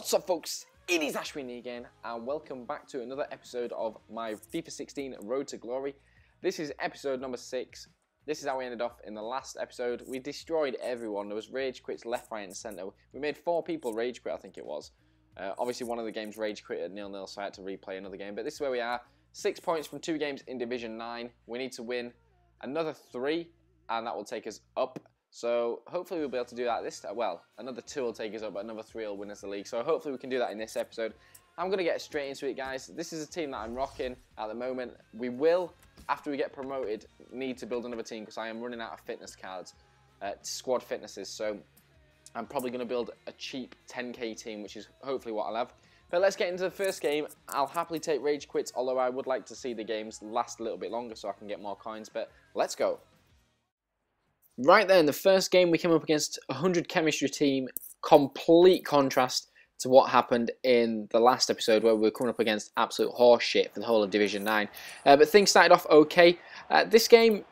What's up folks, it is Ash Windy again and welcome back to another episode of my FIFA 16 Road to Glory. This is episode number 6. This is how we ended off in the last episode. We destroyed everyone. There was rage quits left, right and centre. We made four people rage quit I think it was. Uh, obviously one of the games rage quit at nil-nil so I had to replay another game. But this is where we are. Six points from two games in Division 9. We need to win another three and that will take us up so hopefully we'll be able to do that this time. Well, another two will take us up, but another three will win us the league. So hopefully we can do that in this episode. I'm going to get straight into it, guys. This is a team that I'm rocking at the moment. We will, after we get promoted, need to build another team because I am running out of fitness cards, uh, squad fitnesses. So I'm probably going to build a cheap 10k team, which is hopefully what I'll have. But let's get into the first game. I'll happily take rage quits, although I would like to see the games last a little bit longer so I can get more coins. But let's go. Right there in the first game, we came up against a 100 chemistry team. Complete contrast to what happened in the last episode where we were coming up against absolute horseshit for the whole of Division 9. Uh, but things started off okay. Uh, this game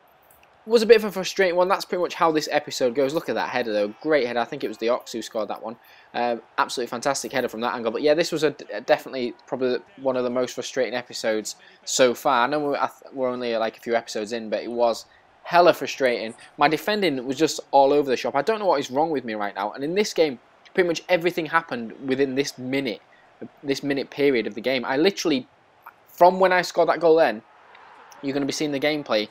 was a bit of a frustrating one. That's pretty much how this episode goes. Look at that header though. Great header. I think it was the Ox who scored that one. Um, absolutely fantastic header from that angle. But yeah, this was a, a, definitely probably one of the most frustrating episodes so far. I know we're, we're only like a few episodes in, but it was hella frustrating. My defending was just all over the shop. I don't know what is wrong with me right now. And in this game, pretty much everything happened within this minute, this minute period of the game. I literally, from when I scored that goal then, you're going to be seeing the gameplay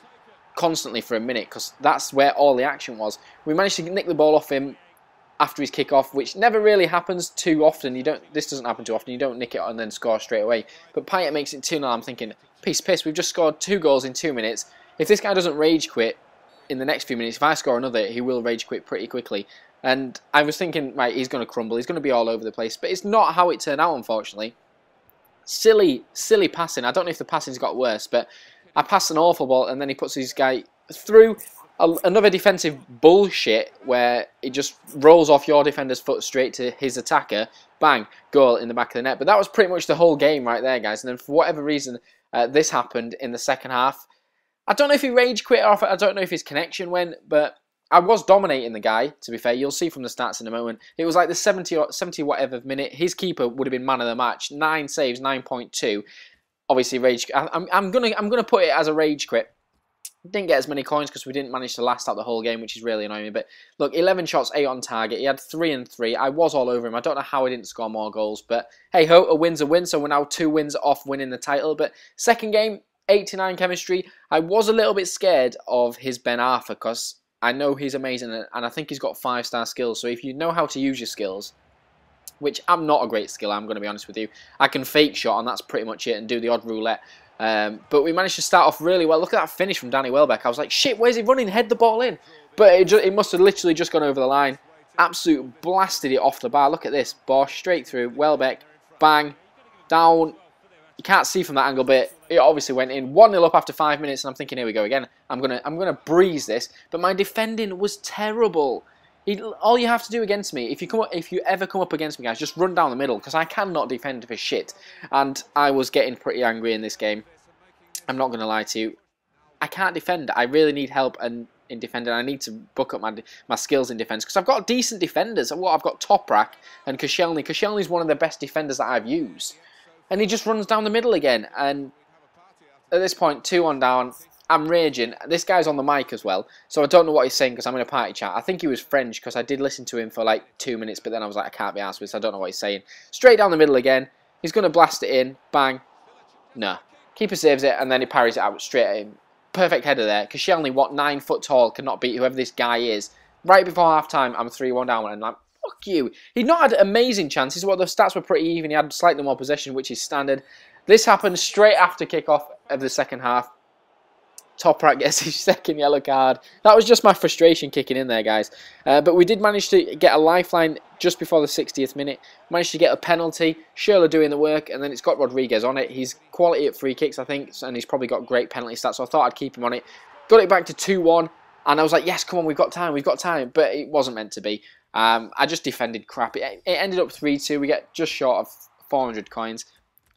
constantly for a minute because that's where all the action was. We managed to nick the ball off him after his kick-off, which never really happens too often. You don't. This doesn't happen too often. You don't nick it and then score straight away. But Payet makes it 2-0. I'm thinking, piece piss, we've just scored two goals in two minutes. If this guy doesn't rage quit in the next few minutes, if I score another, he will rage quit pretty quickly. And I was thinking, right, he's going to crumble. He's going to be all over the place. But it's not how it turned out, unfortunately. Silly, silly passing. I don't know if the passing's got worse, but I passed an awful ball, and then he puts his guy through a, another defensive bullshit where it just rolls off your defender's foot straight to his attacker. Bang, goal in the back of the net. But that was pretty much the whole game right there, guys. And then for whatever reason, uh, this happened in the second half. I don't know if he rage quit or I don't know if his connection went, but I was dominating the guy, to be fair. You'll see from the stats in a moment. It was like the 70 or 70 whatever minute. His keeper would have been man of the match. Nine saves, 9.2. Obviously, rage. I'm, I'm gonna I'm gonna put it as a rage quit. Didn't get as many coins because we didn't manage to last out the whole game, which is really annoying. But look, 11 shots, 8 on target. He had 3 and 3. I was all over him. I don't know how I didn't score more goals. But hey ho, a win's a win. So we're now two wins off winning the title. But second game, 89 chemistry. I was a little bit scared of his Ben Arfa because I know he's amazing and I think he's got five star skills. So if you know how to use your skills, which I'm not a great skill, I'm going to be honest with you. I can fake shot and that's pretty much it and do the odd roulette. Um, but we managed to start off really well. Look at that finish from Danny Welbeck. I was like, shit, where's he running? Head the ball in. But it, just, it must have literally just gone over the line. Absolute blasted it off the bar. Look at this. Bosch straight through. Welbeck. Bang. Down. You can't see from that angle, but it obviously went in. 1-0 up after five minutes, and I'm thinking, here we go again. I'm gonna I'm gonna breeze this. But my defending was terrible. All you have to do against me, if you come up, if you ever come up against me, guys, just run down the middle because I cannot defend for shit. And I was getting pretty angry in this game. I'm not gonna lie to you. I can't defend. I really need help and in defending. I need to book up my my skills in defence because I've got decent defenders. What I've got Toprak and Koscielny. Koscielny is one of the best defenders that I've used and he just runs down the middle again. And at this point, two on down, I'm raging. This guy's on the mic as well, so I don't know what he's saying because I'm in a party chat. I think he was French because I did listen to him for like two minutes, but then I was like, I can't be asked with, this. I don't know what he's saying. Straight down the middle again. He's going to blast it in. Bang. No. Keeper saves it, and then he parries it out straight at him. Perfect header there. Koscielny, what, nine foot tall, cannot beat whoever this guy is. Right before half time, I'm 3 1 down, and I'm Fuck you. He'd not had amazing chances. Well, the stats were pretty even. He had slightly more possession, which is standard. This happened straight after kickoff of the second half. Toprak gets his second yellow card. That was just my frustration kicking in there, guys. Uh, but we did manage to get a lifeline just before the 60th minute. Managed to get a penalty. Schürrle doing the work, and then it's got Rodriguez on it. He's quality at free kicks, I think, and he's probably got great penalty stats, so I thought I'd keep him on it. Got it back to 2-1, and I was like, yes, come on, we've got time, we've got time. But it wasn't meant to be. Um, I just defended crap. It, it ended up 3-2. We get just short of 400 coins.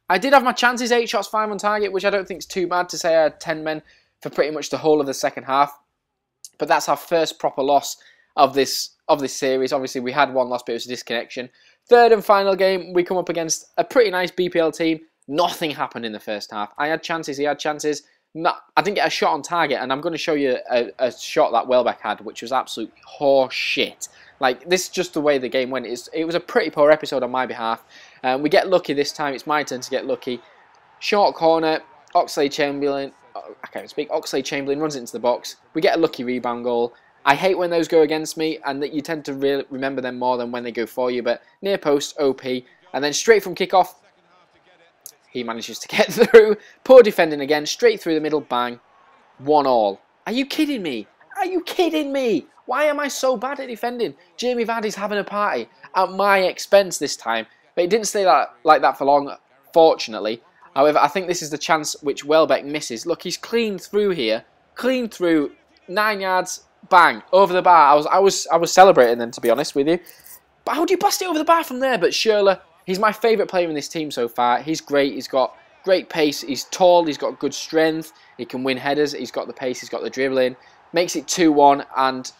I did have my chances, 8 shots, 5 on target, which I don't think is too bad to say I had 10 men for pretty much the whole of the second half. But that's our first proper loss of this of this series. Obviously, we had one loss, but it was a disconnection. Third and final game, we come up against a pretty nice BPL team. Nothing happened in the first half. I had chances, he had chances. Not, I didn't get a shot on target, and I'm going to show you a, a shot that Welbeck had, which was absolute horse shit. Like, this is just the way the game went. It's, it was a pretty poor episode on my behalf. Um, we get lucky this time. It's my turn to get lucky. Short corner, Oxlade Chamberlain. Oh, I can't speak. Oxlade Chamberlain runs into the box. We get a lucky rebound goal. I hate when those go against me, and that you tend to really remember them more than when they go for you. But near post, OP, and then straight from kickoff, he manages to get through. Poor defending again, straight through the middle, bang. One all. Are you kidding me? Are you kidding me? Why am I so bad at defending? Jamie Vardy's having a party at my expense this time. But it didn't stay that, like that for long, fortunately. However, I think this is the chance which Welbeck misses. Look, he's clean through here. Clean through. Nine yards. Bang. Over the bar. I was I was I was celebrating then to be honest with you. But how do you bust it over the bar from there? But Schürrle, he's my favourite player in this team so far. He's great. He's got great pace. He's tall. He's got good strength. He can win headers. He's got the pace. He's got the dribbling. Makes it 2-1 and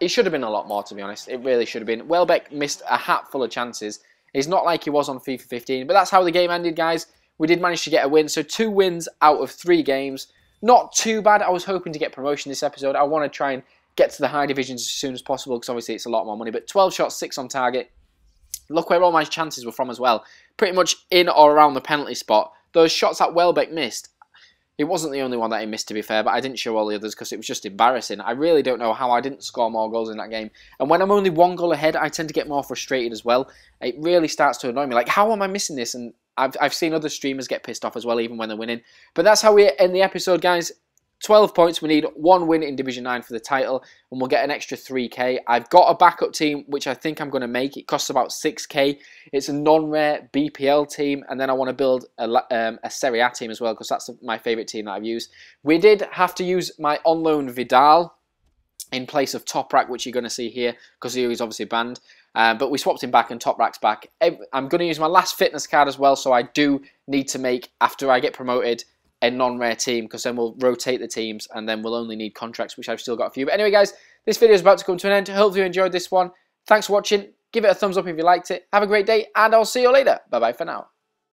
it should have been a lot more to be honest. It really should have been. Welbeck missed a hat full of chances. It's not like he was on FIFA 15, but that's how the game ended, guys. We did manage to get a win, so two wins out of three games. Not too bad. I was hoping to get promotion this episode. I want to try and get to the high divisions as soon as possible because obviously it's a lot more money. But 12 shots, 6 on target. Look where all my chances were from as well. Pretty much in or around the penalty spot. Those shots that Welbeck missed, it wasn't the only one that he missed, to be fair, but I didn't show all the others because it was just embarrassing. I really don't know how I didn't score more goals in that game. And when I'm only one goal ahead, I tend to get more frustrated as well. It really starts to annoy me. Like, how am I missing this? And I've, I've seen other streamers get pissed off as well, even when they're winning. But that's how we end the episode, guys. 12 points. We need one win in Division 9 for the title, and we'll get an extra 3k. I've got a backup team, which I think I'm going to make. It costs about 6k. It's a non-rare BPL team, and then I want to build a, um, a Serie A team as well, because that's my favourite team that I've used. We did have to use my on-loan Vidal in place of Toprak, which you're going to see here, because he was obviously banned. Um, but we swapped him back and Toprak's back. I'm going to use my last fitness card as well, so I do need to make, after I get promoted, a non-rare team because then we'll rotate the teams and then we'll only need contracts, which I've still got a few. But anyway, guys, this video is about to come to an end. Hopefully you enjoyed this one. Thanks for watching. Give it a thumbs up if you liked it. Have a great day, and I'll see you later. Bye-bye for now.